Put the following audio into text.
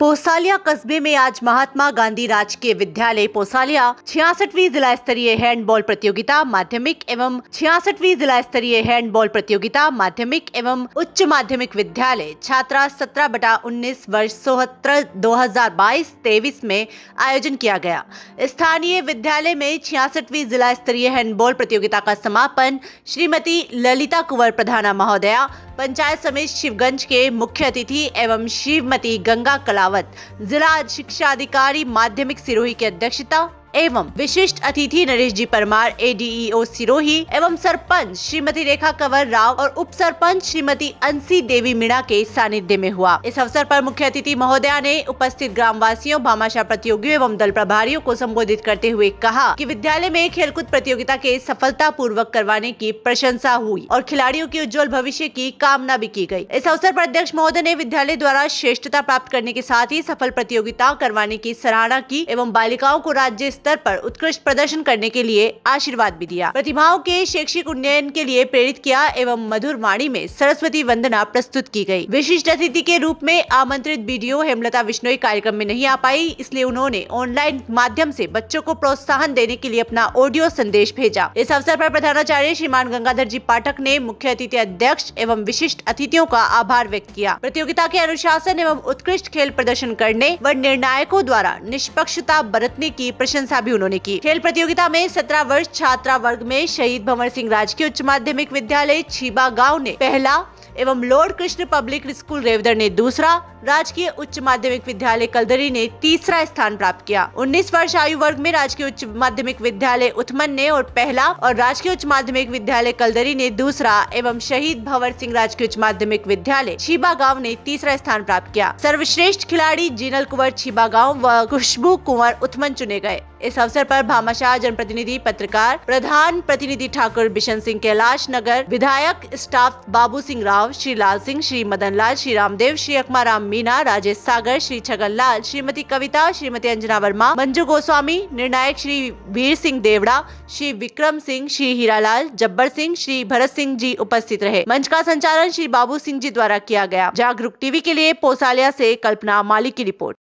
पोसालिया कस्बे में आज महात्मा गांधी राजकीय विद्यालय पोसालिया छियासठवीं जिला स्तरीय हैंडबॉल प्रतियोगिता माध्यमिक एवं छियासठवीं जिला स्तरीय हैंडबॉल प्रतियोगिता माध्यमिक एवं उच्च माध्यमिक विद्यालय छात्रा सत्रह बटा उन्नीस वर्ष सोहत्तर दो हज़ार बाईस तेईस में आयोजन किया गया। स्थानीय विद्यालय में छियासठवीं जिला स्तरीय हैंडबॉल प्रतियोगिता का समापन श्रीमती ललिता कुंवर प्रधाना महोदया, पंचायत समिति शिवगंज के मुख्य अतिथि एवं श्रीमती गंगा कलावत जिला शिक्षा अधिकारी माध्यमिक सिरोही की अध्यक्षता एवं विशिष्ट अतिथि नरेश जी परमार एडीईओ सिरोही, एवं सरपंच श्रीमती रेखा कंवर राव और उप सरपंच श्रीमती अंसी देवी मीणा के सानिध्य में हुआ। इस अवसर पर मुख्य अतिथि महोदया ने उपस्थित ग्रामवासियों, भामाशाह प्रतियोगियों एवं दल प्रभारियों को संबोधित करते हुए कहा कि विद्यालय में खेलकूद प्रतियोगिता के सफलता पूर्वक करवाने की प्रशंसा हुई और खिलाड़ियों के उज्जवल भविष्य की कामना भी की गई इस अवसर आरोप अध्यक्ष महोदय ने विद्यालय द्वारा श्रेष्ठता प्राप्त करने के साथ ही सफल प्रतियोगिता करवाने की सराहना की एवं बालिकाओं को राज्य स्तर पर उत्कृष्ट प्रदर्शन करने के लिए आशीर्वाद भी दिया। प्रतिभाओं के शैक्षिक उन्नयन के लिए प्रेरित किया एवं मधुर वाणी में सरस्वती वंदना प्रस्तुत की गई। विशिष्ट अतिथि के रूप में आमंत्रित बीडीओ हेमलता विश्नोई कार्यक्रम में नहीं आ पाई, इसलिए उन्होंने ऑनलाइन माध्यम से बच्चों को प्रोत्साहन देने के लिए अपना ऑडियो संदेश भेजा। इस अवसर पर प्रधानाचार्य श्रीमान गंगाधर जी पाठक ने मुख्य अतिथि अध्यक्ष एवं विशिष्ट अतिथियों का आभार व्यक्त किया। प्रतियोगिता के अनुशासन एवं उत्कृष्ट खेल प्रदर्शन करने व निर्णायकों द्वारा निष्पक्षता बरतने की प्रशंसा भी उन्होंने की। खेल प्रतियोगिता में सत्रह वर्ष छात्रा वर्ग में शहीद भंवर सिंह राजकीय उच्च माध्यमिक विद्यालय छीबा गाँव ने पहला एवं Lord Krishna public school Revdar ने दूसरा। राजकीय उच्च माध्यमिक विद्यालय कलदरी ने तीसरा स्थान प्राप्त किया। 19 वर्ष आयु वर्ग में राजकीय उच्च माध्यमिक विद्यालय उत्मन ने और पहला और राजकीय उच्च माध्यमिक विद्यालय कलदरी ने दूसरा एवं शहीद भंवर सिंह राजकीय उच्च माध्यमिक विद्यालय छिबा गाँव ने तीसरा स्थान प्राप्त किया। सर्वश्रेष्ठ खिलाड़ी जीनल कुंवर छिबा गाँव व खुशबू कुंवर उत्मन चुने गए। इस अवसर पर भामाशाह जनप्रतिनिधि पत्रकार प्रधान प्रतिनिधि ठाकुर बिशन सिंह कैलाश नगर विधायक स्टाफ बाबू सिंह राव श्री लाल सिंह, श्री मदन लाल, श्री रामदेव, श्री अकमा राम मीना, राजेश सागर, श्री छगन लाल, श्रीमती कविता, श्रीमती अंजना वर्मा, मंजू गोस्वामी, निर्णायक श्री वीर सिंह देवड़ा, श्री विक्रम सिंह, श्री हीरालाल, जब्बर सिंह, श्री भरत सिंह जी उपस्थित रहे। मंच का संचालन श्री बाबू सिंह जी द्वारा किया गया। जागरूक टीवी के लिए पोसालिया से कल्पना मालिक की रिपोर्ट।